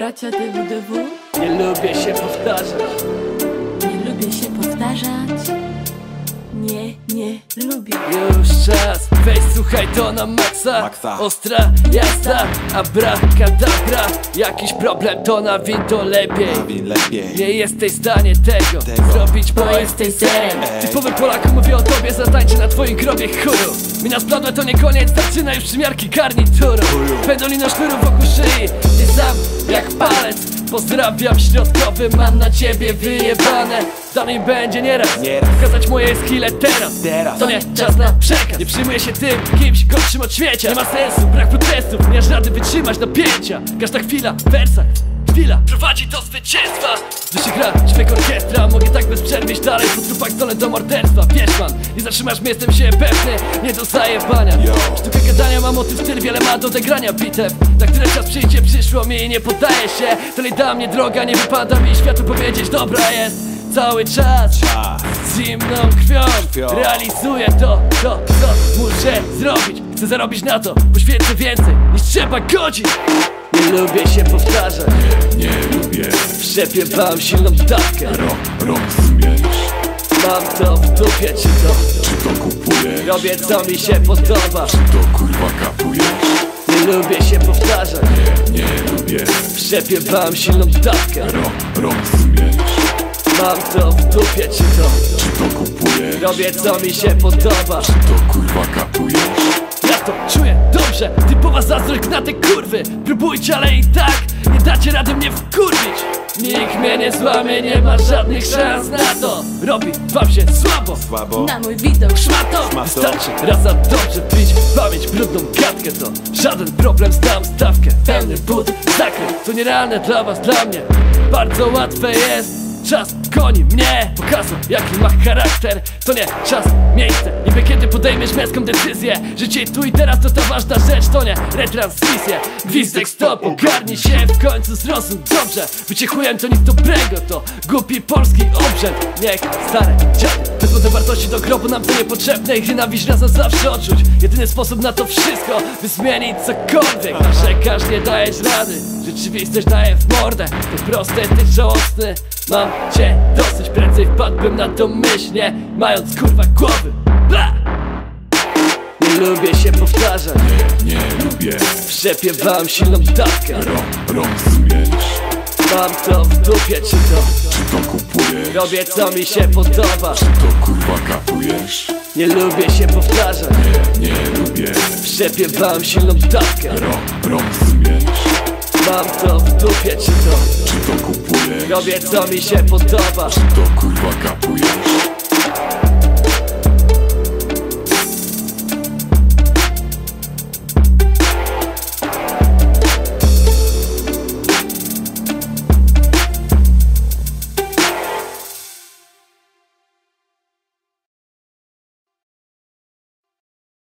bracia DWDW Nie lubię się powtarzać. Nie lubię się powtarzać. Nie, nie lubię. Już czas, weź słuchaj to na maksa Maksa. Ostra jazda, abracadabra Jakiś problem to na win to lepiej Win lepiej Nie jesteś w stanie tego, Tego. zrobić, bo Bo jesteś Ej. Typowy Polak mówi o tobie, zatańczy na twoim grobie chuju Mina spadła to nie koniec, zaczyna już przymiarki garnituru. Pendolino sznuru wokół szyi, ty sam jak palec Pozdrawiam środkowy, mam na ciebie wyjebane. Dalej będzie nieraz, Nieraz. pokazać moje skille teraz. Teraz. To nie czas na przekaz, nie przyjmuję się tym, kimś gorszym od śmiecia Nie ma sensu, brak protestów, nie aż rady wytrzymać napięcia Każda chwila, w wersach Chwila prowadzi do zwycięstwa. Gdy się gra orkiestra. Mogę tak bez przerwy iść dalej Po trupach zdolę do morderstwa. Wiesz man, nie zatrzymasz mnie, jestem się pewny Nie dostaję bania. Yo. Sztukę gadania mam o tym styl Wiele ma do odegrania. Bitew Na które czas przyjdzie, przyszło mi i nie poddaję się. Dalej da mnie droga, nie wypada mi światu powiedzieć Dobra jest cały czas. Zimną krwią. Krwią. Realizuję to, to, co muszę zrobić. Chcę zarobić na to, poświęcę więcej niż trzeba godzin Nie lubię się powtarzać. Nie lubię. Wszepię wam silną dawkę. Rok, rok zmierz Mam to w dupie, czy to Czy to kupujesz? robię co mi się podoba. Czy to kurwa kapujesz? Nie lubię się powtarzać. Nie lubię. Wszepię wam silną dawkę. Rok, rok zmierz Mam to w dupie, czy to Czy to kupujesz? robię co mi się podoba. Czy to kurwa kapujesz? Zazdrość na te kurwy Próbujcie, ale i tak nie dacie rady mnie wkurwić. Nikt mnie nie złamie, nie ma żadnych szans na to. Robi wam się słabo. Słabo. Na mój widok Szmato, Szmato. wystarczy raz za dobrze pić Pamięć brudną gadkę to żaden problem Zdam stawkę, pełny but, zakryt. To nierealne dla was, dla mnie. Bardzo łatwe jest Czas goni mnie Pokazał jaki ma charakter. To nie czas, miejsce Niby kiedy podejmiesz męską decyzję. Życie tu i teraz to ta ważna rzecz To nie retransmisja Gwizdek stop, ogarnij się w końcu zrozum dobrze. Bycie chujem to nic dobrego To głupi polski obrzęd. Niech stare dziady Wezmą te wartości do grobu nam to niepotrzebne Ich nienawiść raz na zawsze odczuć. Jedyny sposób na to wszystko By zmienić cokolwiek. Narzekasz, nie dajesz rady Rzeczywistość daje w mordę. To proste, jesteś żałosny Mam cię dosyć Prędzej wpadłbym na to myśl Nie mając kurwa głowy. Bla! Nie lubię się powtarzać. Nie, nie lubię. Wszepię wam silną dawkę rok, rok zmierz Mam to w dupie, czy to Czy to kupujesz? robię co mi się podoba. Czy to kurwa kapujesz? Nie lubię się powtarzać. Nie, nie lubię. Wszepię wam silną dawkę rok, rok zmierz Mam to w dupie, czy to Czy to kupujesz? Robię co mi się podoba Czy to kurwa kapujesz?